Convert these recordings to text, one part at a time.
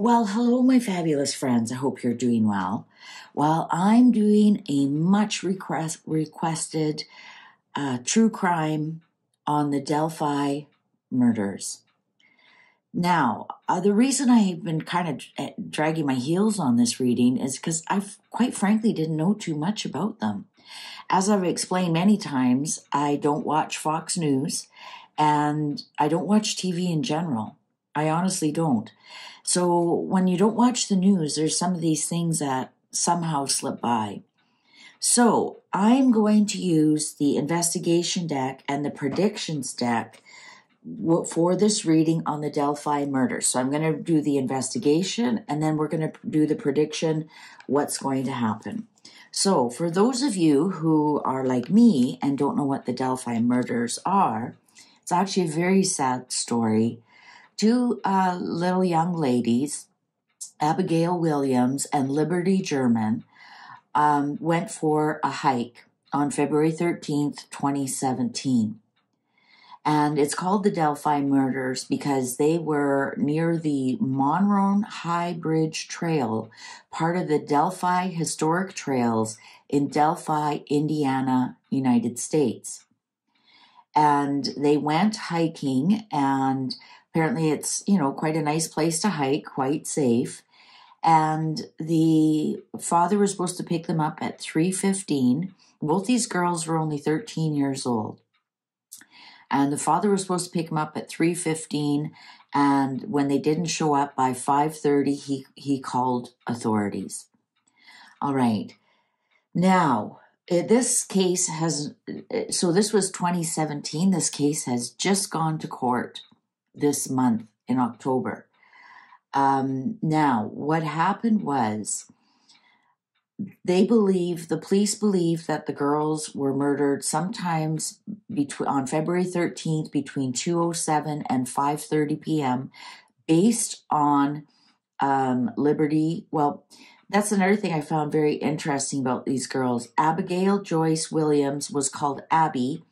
Well, hello, my fabulous friends. I hope you're doing well. Well, I'm doing a much request, requested uh, true crime on the Delphi murders. Now, uh, the reason I've been kind of eh, dragging my heels on this reading is because I quite frankly didn't know too much about them. As I've explained many times, I don't watch Fox News and I don't watch TV in general. I honestly don't. So when you don't watch the news, there's some of these things that somehow slip by. So I'm going to use the investigation deck and the predictions deck for this reading on the Delphi murder. So I'm going to do the investigation and then we're going to do the prediction what's going to happen. So, for those of you who are like me and don't know what the Delphi murders are, it's actually a very sad story two uh, little young ladies, Abigail Williams and Liberty German, um, went for a hike on February 13th, 2017. And it's called the Delphi Murders because they were near the Monroe High Bridge Trail, part of the Delphi Historic Trails in Delphi, Indiana, United States. And they went hiking and Apparently, it's, you know, quite a nice place to hike, quite safe. And the father was supposed to pick them up at 3:15. Both these girls were only 13 years old. And the father was supposed to pick them up at 3:15 and when they didn't show up by 5:30 he he called authorities. All right. Now, eh, this case has eh, so this was 2017 this case has just gone to court this month in October. Um, now, what happened was they believe the police believe that the girls were murdered sometimes between on February 13th between 2:07 and 5:30 p.m. based on um, Liberty. Well, that's another thing I found very interesting about these girls. Abigail Joyce Williams was called Abby,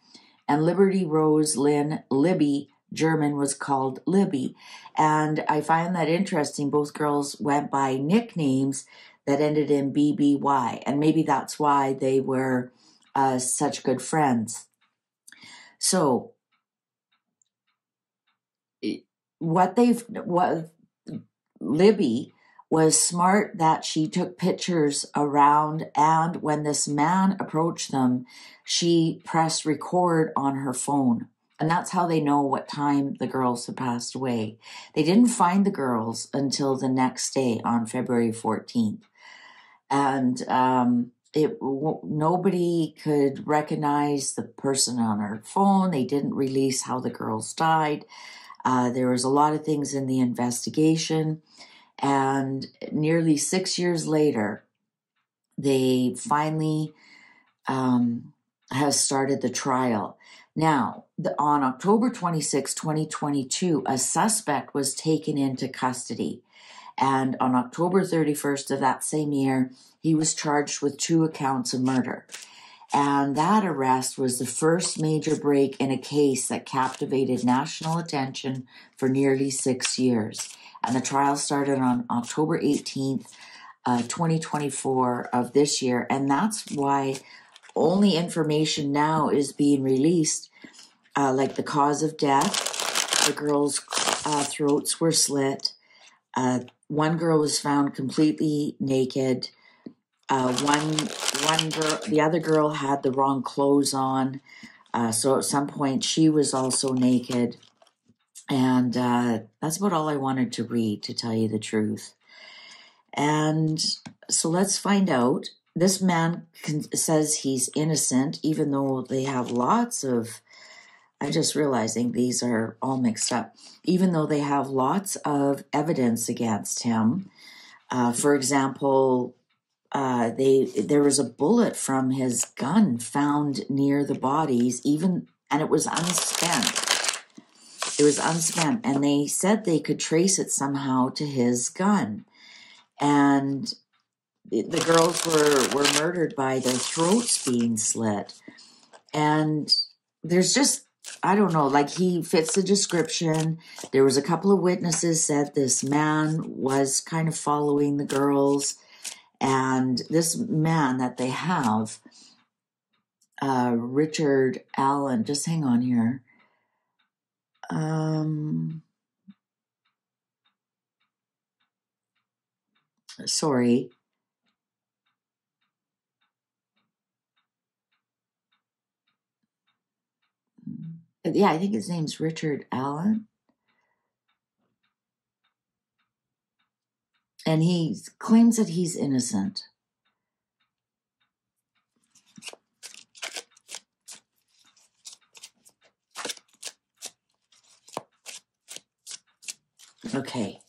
and Liberty Rose Lynn Libby German was called Libby. And I find that interesting. Both girls went by nicknames that ended in BBY. And maybe that's why they were uh, such good friends. So, what they've, what Libby was smart that she took pictures around and when this man approached them, she pressed record on her phone. And that's how they know what time the girls had passed away. They didn't find the girls until the next day on February 14th. And um, it nobody could recognize the person on her phone. They didn't release how the girls died. Uh, there was a lot of things in the investigation. And nearly six years later, they finally um, have started the trial. Now, on October 26, 2022, a suspect was taken into custody. And on October 31st of that same year, he was charged with two accounts of murder. And that arrest was the first major break in a case that captivated national attention for nearly six years. And the trial started on October 18th, uh, 2024 of this year. And that's why only information now is being released, uh, like the cause of death. The girls' uh, throats were slit. Uh, one girl was found completely naked. Uh, one one girl, the other girl had the wrong clothes on. Uh, so at some point she was also naked. And uh, that's about all I wanted to read, to tell you the truth. And so let's find out this man says he's innocent, even though they have lots of. I'm just realizing these are all mixed up. Even though they have lots of evidence against him, uh, for example, uh, they there was a bullet from his gun found near the bodies, even and it was unspent. It was unspent, and they said they could trace it somehow to his gun. And the girls were were murdered by their throats being slit and there's just I don't know, like he fits the description. There was a couple of witnesses said this man was kind of following the girls, and this man that they have, uh, Richard Allen. Just hang on here. Um, sorry. Yeah, I think his name's Richard Allen. And he claims that he's innocent. Okay.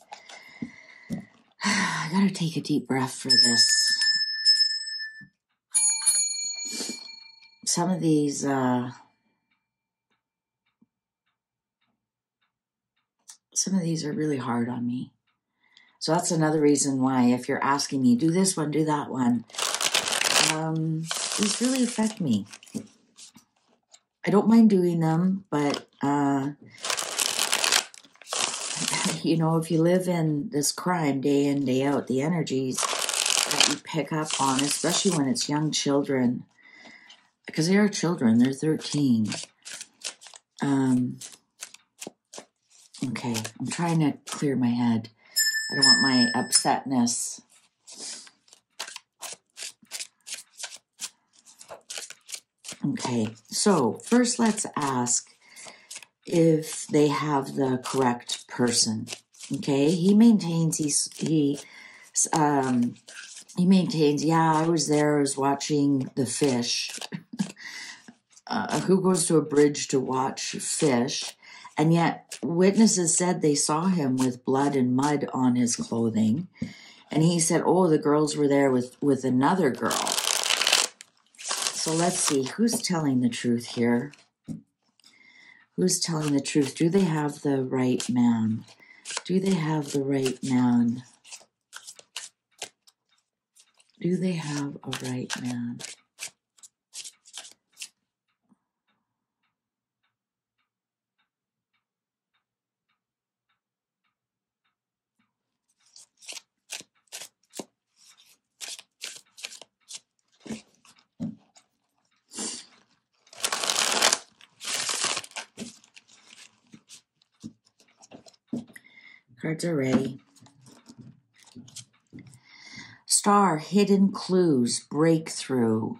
I gotta take a deep breath for this. Some of these, uh, some of these are really hard on me. So that's another reason why, if you're asking me, do this one, do that one, um, these really affect me. I don't mind doing them, but uh, you know, if you live in this crime day in, day out, the energies that you pick up on, especially when it's young children, because they are children, they're 13. Um, okay, I'm trying to clear my head. I don't want my upsetness. Okay, so first let's ask if they have the correct person. Okay, he maintains he's he um he maintains, yeah, I was there, I was watching the fish. uh, who goes to a bridge to watch fish? And yet, witnesses said they saw him with blood and mud on his clothing. And he said, Oh, the girls were there with, with another girl. So let's see who's telling the truth here who's telling the truth? Do they have the right man? Do they have the right man? Do they have a right man? Cards are ready. Star, hidden clues, breakthrough.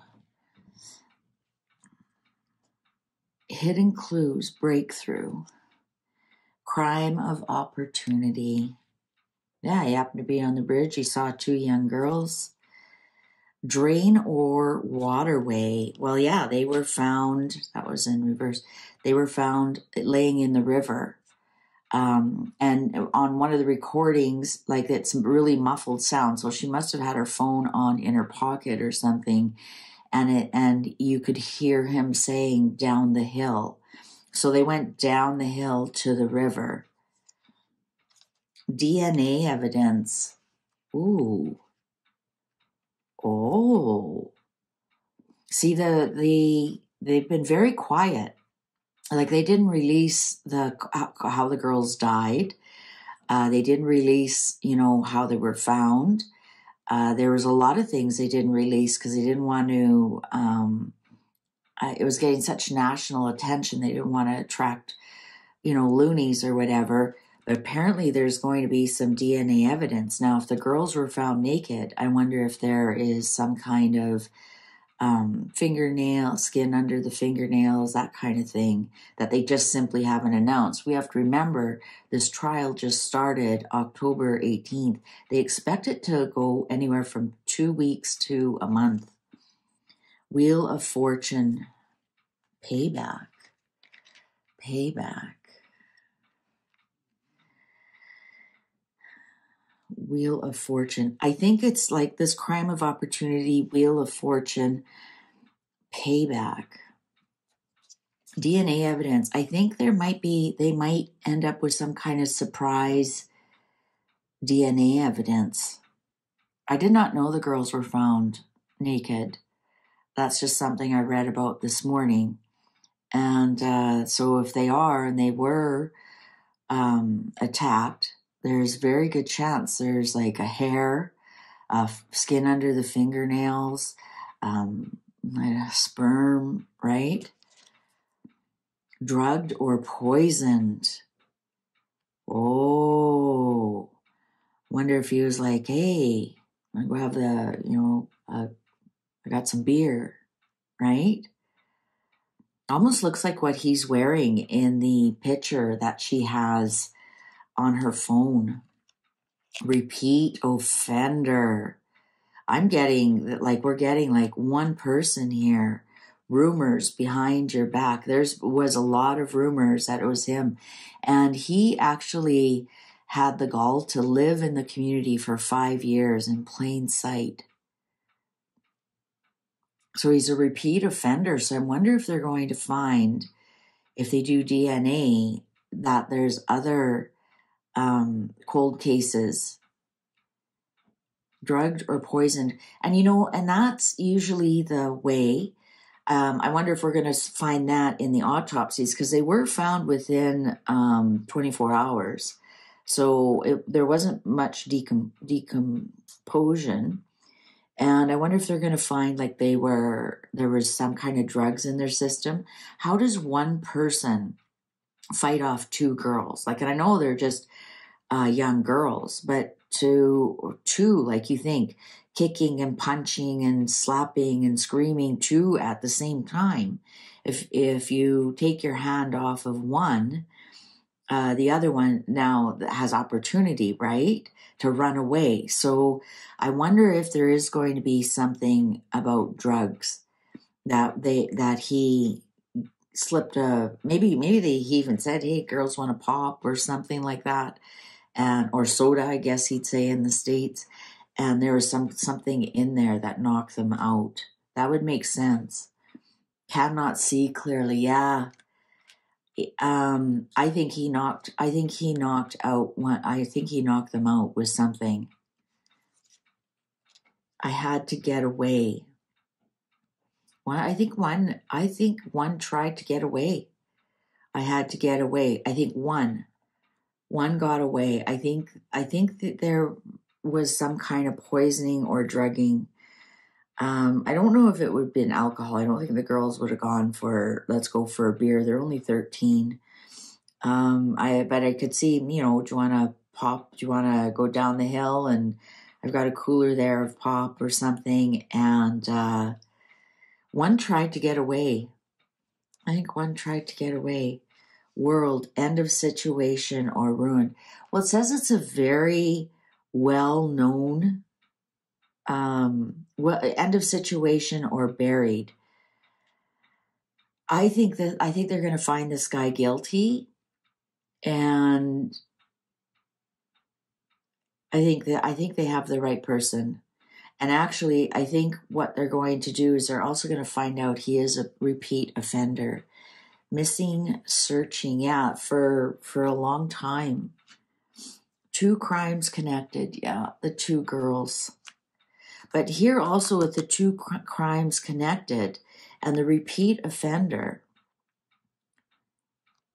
Hidden clues, breakthrough. Crime of opportunity. Yeah, he happened to be on the bridge. He saw two young girls. Drain or waterway. Well, yeah, they were found. That was in reverse. They were found laying in the river um, and on one of the recordings, like it's really muffled sound. So she must have had her phone on in her pocket or something, and it and you could hear him saying down the hill. So they went down the hill to the river. DNA evidence. Ooh. Oh. See the the they've been very quiet like they didn't release the how the girls died. Uh, they didn't release, you know, how they were found. Uh, there was a lot of things they didn't release because they didn't want to. Um, it was getting such national attention. They didn't want to attract, you know, loonies or whatever. But apparently, there's going to be some DNA evidence now. If the girls were found naked, I wonder if there is some kind of um, fingernail, skin under the fingernails, that kind of thing, that they just simply haven't announced. We have to remember this trial just started October 18th. They expect it to go anywhere from two weeks to a month. Wheel of Fortune, payback, payback. Wheel of Fortune. I think it's like this crime of opportunity, Wheel of Fortune, payback. DNA evidence. I think there might be, they might end up with some kind of surprise DNA evidence. I did not know the girls were found naked. That's just something I read about this morning. And uh, so, if they are and they were um, attacked, there's very good chance there's like a hair, uh, skin under the fingernails, um, sperm, right? Drugged or poisoned. Oh, wonder if he was like, hey, I'm gonna go have the, you know, uh, I got some beer, right? Almost looks like what he's wearing in the picture that she has on her phone. Repeat offender. I'm getting like we're getting like one person here. Rumors behind your back. There's was a lot of rumors that it was him. And he actually had the gall to live in the community for five years in plain sight. So he's a repeat offender. So I wonder if they're going to find, if they do DNA, that there's other um, cold cases drugged or poisoned. And you know, and that's usually the way. Um, I wonder if we're going to find that in the autopsies because they were found within um, 24 hours. So it, there wasn't much decom- decomposition. And I wonder if they're going to find like they were, there was some kind of drugs in their system. How does one person fight off two girls? Like, and I know they're just uh, young girls, but to two, like you think, kicking and punching and slapping and screaming two at the same time. If if you take your hand off of one, uh, the other one now has opportunity, right, to run away. So I wonder if there is going to be something about drugs that they that he slipped a maybe maybe they, he even said, "Hey, girls want to pop" or something like that and or soda, I guess he'd say in the states. And there was some something in there that knocked them out. That would make sense. Cannot see clearly. Yeah. Um, I think he knocked. I think he knocked out one. I think he knocked them out with something. I had to get away. I think one. I think one tried to get away. I had to get away. I think one one got away. I think I think that there was some kind of poisoning or drugging. Um, I don't know if it would have been alcohol. I don't think the girls would have gone for let's go for a beer. They're only thirteen. Um, I but I could see, you know, do you want to pop? Do you want to go down the hill? And I've got a cooler there of pop or something. And uh, one tried to get away. I think one tried to get away world, end of situation, or ruin. Well, it says it's a very well known um, well, end of situation or buried. I think that I think they're going to find this guy guilty, and I think that I think they have the right person. And actually, I think what they're going to do is they're also going to find out he is a repeat offender. Missing searching yeah for for a long time. Two crimes connected yeah the two girls. But here also with the two cr- crimes connected and the repeat offender.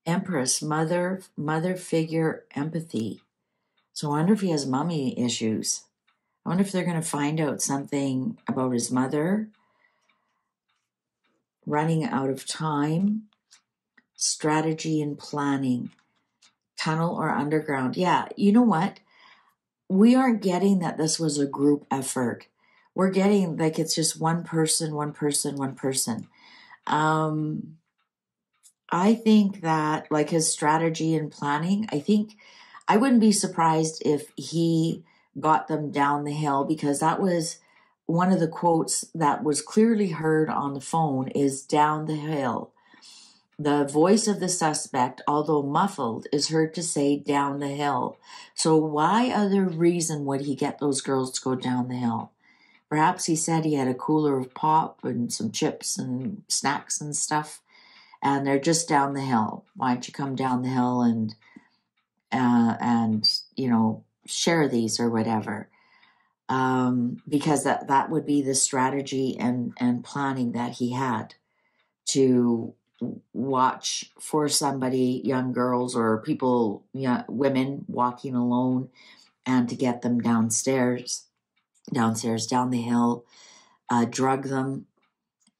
Empress mother mother figure empathy. So i wonder if he has mummy issues i wonder if they're going to find out something about his mother running out of time strategy and planning, tunnel or underground. Yeah, you know what? We aren't getting that this was a group effort. We're getting like it's just one person, one person, one person. Um, I think that like his strategy and planning, I think I wouldn't be surprised if he got them down the hill because that was one of the quotes that was clearly heard on the phone is down the hill. The voice of the suspect, although muffled, is heard to say down the hill. So, why other reason would he get those girls to go down the hill? Perhaps he said he had a cooler of pop and some chips and snacks and stuff, and they're just down the hill. Why don't you come down the hill and uh, and you know share these or whatever? Um, because that that would be the strategy and and planning that he had to watch for somebody, young girls or people, young, women walking alone, and to get them downstairs, downstairs, down the hill, uh, drug them,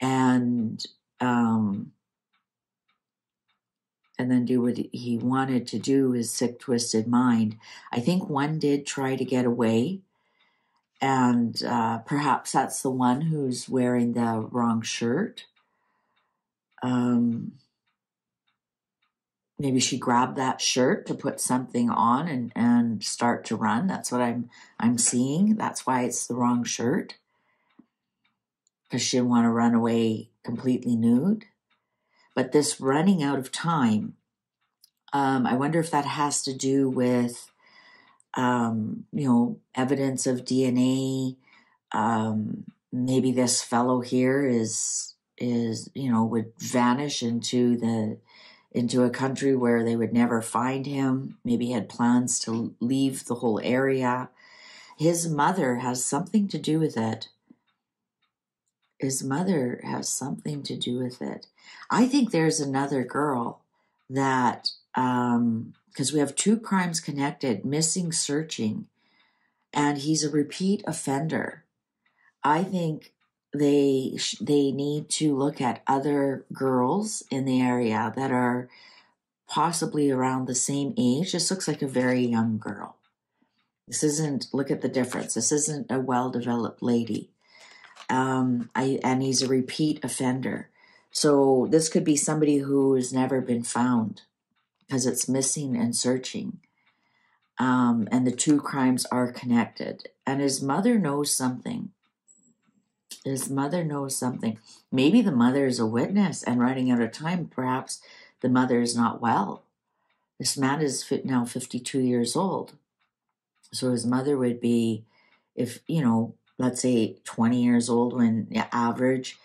and um, and then do what he wanted to do his sick, twisted mind. I think one did try to get away, and uh, perhaps that's the one who's wearing the wrong shirt. Um, maybe she grabbed that shirt to put something on and, and start to run. That's what I'm I'm seeing. That's why it's the wrong shirt. Because she didn't want to run away completely nude. But this running out of time, um, I wonder if that has to do with, um, you know, evidence of DNA. Um, maybe this fellow here is is you know would vanish into the into a country where they would never find him. Maybe had plans to leave the whole area. His mother has something to do with it. His mother has something to do with it. I think there's another girl that, because um, we have two crimes connected missing, searching, and he's a repeat offender. I think they they need to look at other girls in the area that are possibly around the same age. This looks like a very young girl. This isn't. Look at the difference. This isn't a well developed lady. Um, I and he's a repeat offender. So this could be somebody who has never been found because it's missing and searching. Um, and the two crimes are connected. And his mother knows something. His mother knows something. Maybe the mother is a witness and running out of time. Perhaps the mother is not well. This man is now 52 years old. So his mother would be, if, you know, let's say 20 years old when average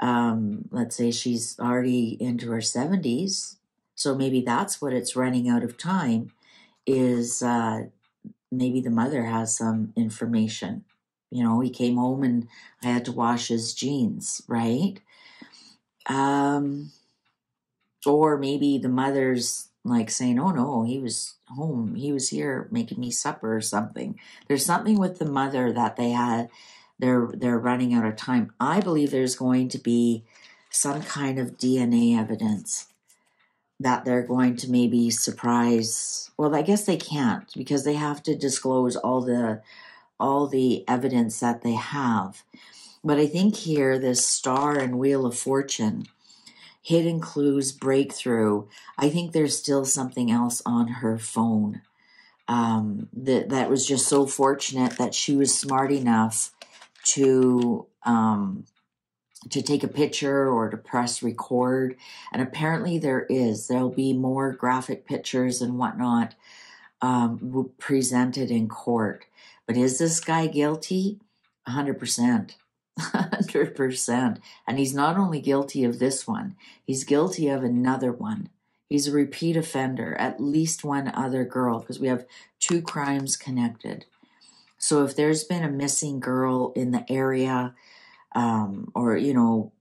um, let's say she's already into her 70s so maybe that's what it's running out of time is uh, maybe the mother has some information. You know he came home and i had to wash his jeans right? Um or maybe the mother's like saying oh no he was home. He was here making me supper or something. There's something with the mother that they had they're they're running out of time. I believe there's going to be some kind of DNA evidence that they're going to maybe surprise. Well, I guess they can't because they have to disclose all the all the evidence that they have. But I think here this star and wheel of fortune hidden clues breakthrough i think there's still something else on her phone um, that that was just so fortunate that she was smart enough to um, to take a picture or to press record. And apparently there is. There'll be more graphic pictures and whatnot um, presented in court. But is this guy guilty? 100%. 100%. And he's not only guilty of this one, he's guilty of another one. He's a repeat offender, at least one other girl, because we have two crimes connected. So if there's been a missing girl in the area, um, or you know,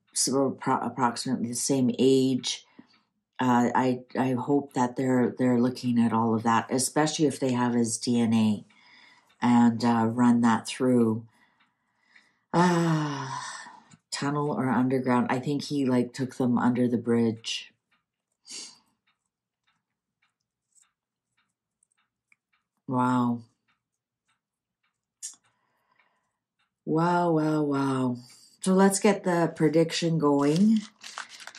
approximately the same age, uh, I I hope that they're they're looking at all of that, especially if they have his DNA, and uh, run that through. Ah, tunnel or underground. I think he like took them under the bridge. Wow. Wow, wow, wow. So let's get the prediction going.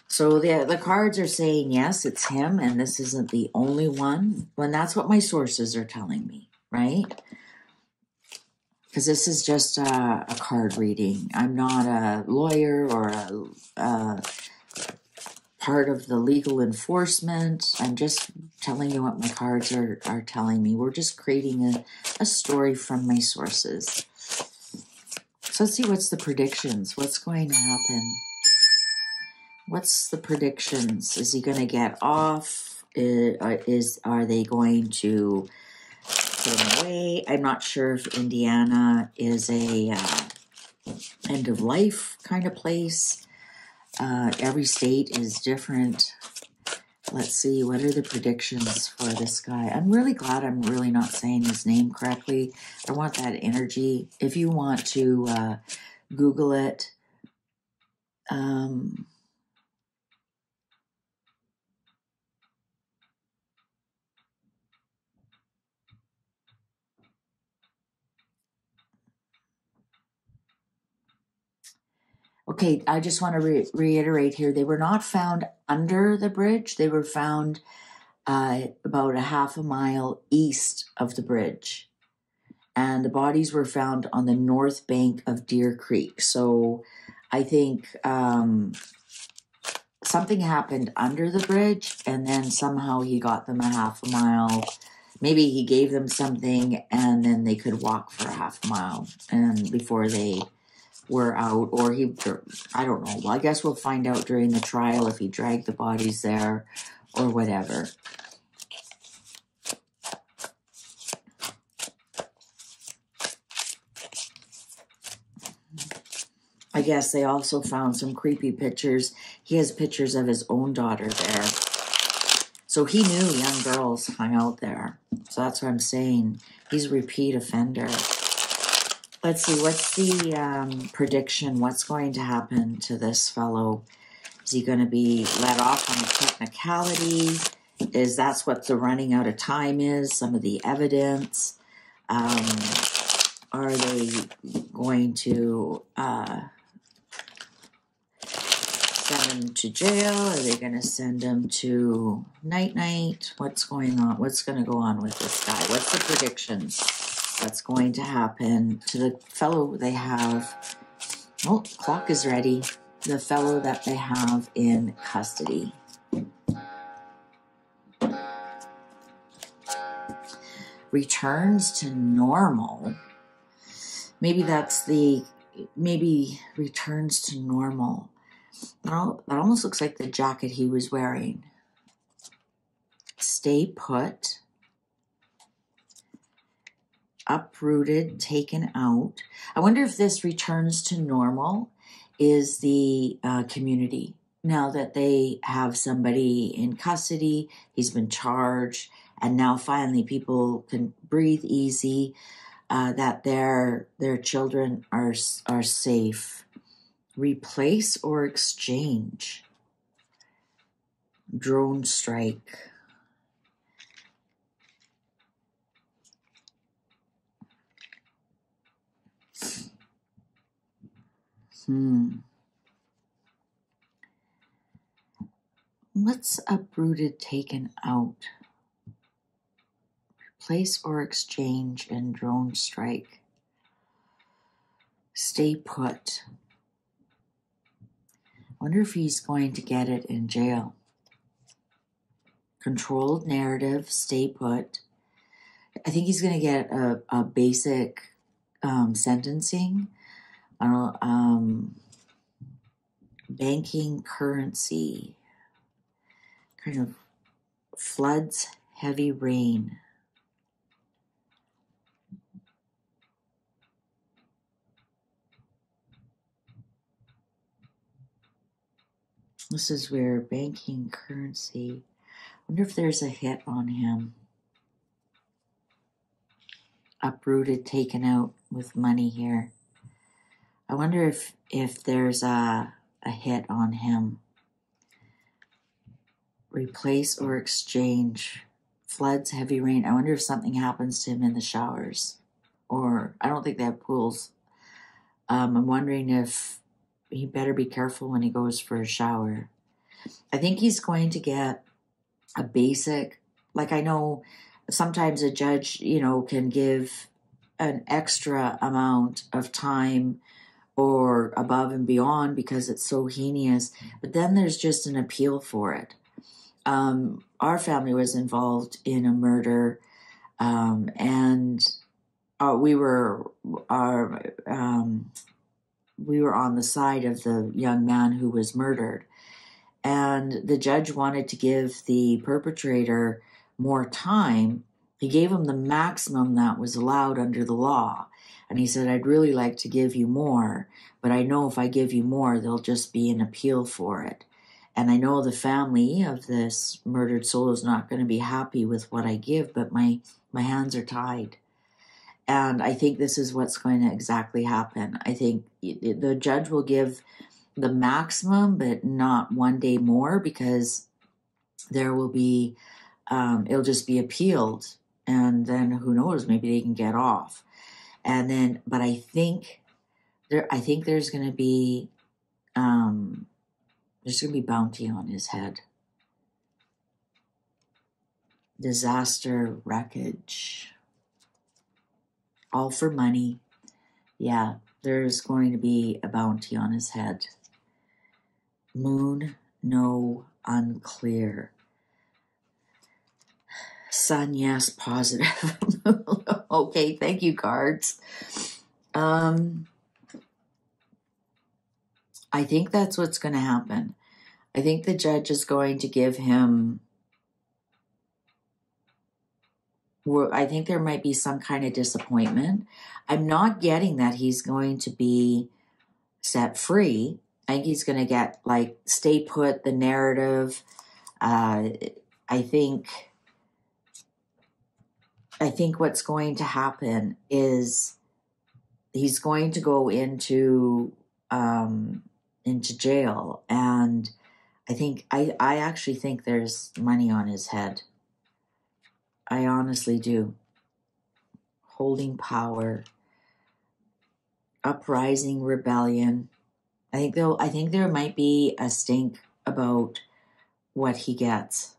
So the the cards are saying yes, it's him, and this isn't the only one. When that's what my sources are telling me, right? Because this is just a, a, card reading. I'm not a lawyer or a, a part of the legal enforcement. I'm just telling you what my cards are, are telling me. We're just creating a, a story from my sources. So let's see what's the predictions. What's going to happen? What's the predictions? Is he going to get off? Is are they going to put him away? I'm not sure if Indiana is a uh, end of life kind of place. Uh, every state is different. Let's see, what are the predictions for this guy? I'm really glad I'm really not saying his name correctly. I want that energy. If you want to uh, Google it, um, Okay, I just want to re- reiterate here they were not found under the bridge, they were found uh, about a half a mile east of the bridge. And the bodies were found on the north bank of Deer Creek. So I think um, something happened under the bridge, and then somehow he got them a half a mile. Maybe he gave them something, and then they could walk for a half mile, and before they were out, or he, I don't know. Well, I guess we'll find out during the trial if he dragged the bodies there or whatever. I guess they also found some creepy pictures. He has pictures of his own daughter there. So he knew young girls hung out there. So that's what I'm saying. He's a repeat offender. Let's see, what's the um, prediction? What's going to happen to this fellow? Is he going to be let off on a technicality? Is that's what the running out of time is? Some of the evidence? Um, are they going to uh, send him to jail? Are they going to send him to night night? What's going on? What's going to go on with this guy? What's the predictions? What's going to happen to the fellow they have. Oh, clock is ready. The fellow that they have in custody. Returns to normal. Maybe that's the, maybe returns to normal. That almost looks like the jacket he was wearing. Stay put uprooted, taken out. I wonder if this returns to normal is the uh, community. Now that they have somebody in custody, he's been charged, and now finally people can breathe easy. Uh, that their their children are are safe. Replace or exchange. Drone strike. Hmm. What's uprooted, taken out? Replace or exchange and drone strike. Stay put. Wonder if he's going to get it in jail. Controlled narrative, stay put. I think he's going to get a, a basic um, sentencing um, banking currency, kind of floods, heavy rain. This is where banking currency. Wonder if there's a hit on him. Uprooted, taken out with money here. I wonder if if there's a a hit on him. Replace or exchange. Floods, heavy rain. I wonder if something happens to him in the showers. Or I don't think they have pools. Um, I'm wondering if he better be careful when he goes for a shower. I think he's going to get a basic, like I know sometimes a judge, you know, can give an extra amount of time or above and beyond because it's so heinous. But then there's just an appeal for it. Um, our family was involved in a murder, um, and uh, we were our um, we were on the side of the young man who was murdered, and the judge wanted to give the perpetrator more time he gave him the maximum that was allowed under the law. And he said, I'd really like to give you more, but I know if I give you more, there'll just be an appeal for it. And I know the family of this murdered soul is not going to be happy with what I give, but my, my hands are tied. And I think this is what's going to exactly happen. I think the judge will give the maximum, but not one day more because there will be, um, it'll just be appealed. And then who knows, maybe they can get off. And then, but I think there, I think there's going to be, um, there's going to be bounty on his head. Disaster, wreckage, all for money. Yeah, there's going to be a bounty on his head. Moon, no, unclear. Sun, yes, positive. okay, thank you, cards. Um, I think that's what's going to happen. I think the judge is going to give him. I think there might be some kind of disappointment. I'm not getting that he's going to be set free. I think he's going to get like stay put, the narrative. Uh, I think. I think what's going to happen is he's going to go into um, into jail, and I think I I actually think there's money on his head. I honestly do. Holding power, uprising rebellion I think there I think there might be a stink about what he gets.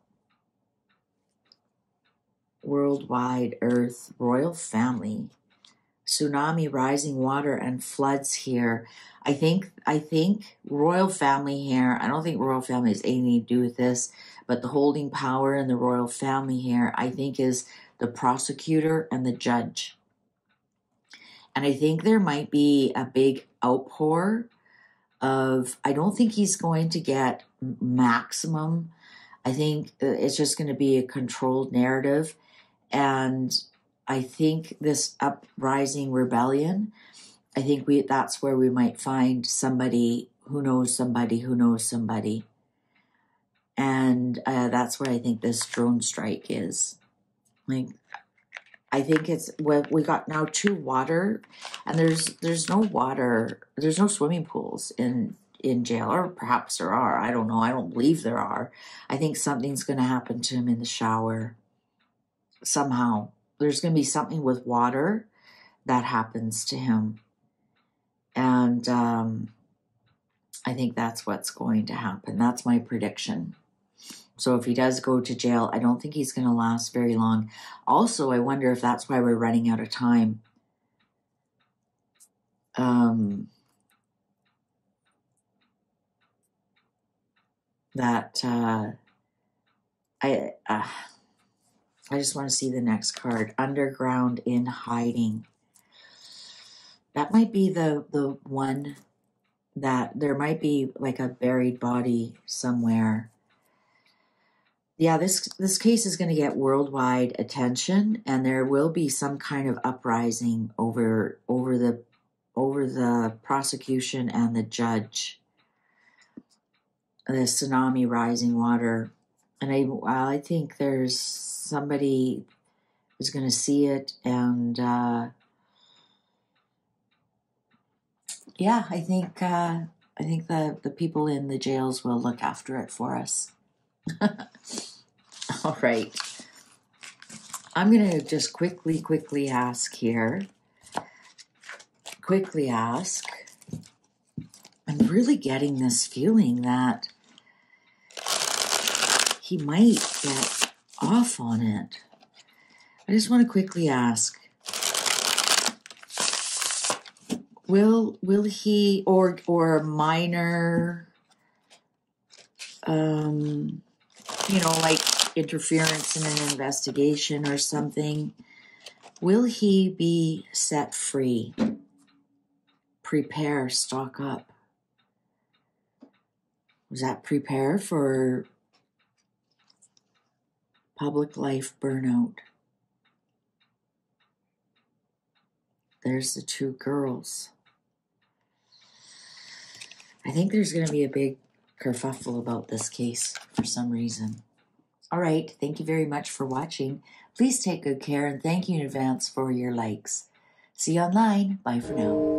Worldwide Earth Royal Family. Tsunami, rising water, and floods here. I think I think royal family here. I don't think royal family has anything to do with this, but the holding power in the royal family here, I think, is the prosecutor and the judge. And I think there might be a big outpour of I don't think he's going to get maximum. I think uh, it's just going to be a controlled narrative. And I think this uprising rebellion, I think we that's where we might find somebody who knows somebody who knows somebody. And uh, that's where I think this drone strike is. Like I think it's what we got now two water, and there's there's no water, there's no swimming pools in in jail, or perhaps there are. I don't know. I don't believe there are. I think something's going to happen to him in the shower. Somehow, there's going to be something with water that happens to him, and um, I think that's what's going to happen. That's my prediction. So if he does go to jail, I don't think he's going to last very long. Also, I wonder if that's why we're running out of time. Um, that uh, I uh, I just want to see the next card. Underground in hiding. That might be the the one that there might be like a buried body somewhere yeah, this this case is going to get worldwide attention, and there will be some kind of uprising over over the over the prosecution and the judge. The tsunami, rising water, and I I think there's somebody who's going to see it, and uh, yeah, I think uh, I think the the people in the jails will look after it for us. All right. I'm going to just quickly, quickly ask here. Quickly ask. I'm really getting this feeling that he might get off on it. I just want to quickly ask will will he or or minor um you know, like interference in an investigation or something, will he be set free? Prepare, stock up. Was that prepare for public life burnout. There's the two girls. I think there's going to be a big kerfuffle about this case for some reason. All right, thank you very much for watching. Please take good care and thank you in advance for your likes. See you online. Bye for now.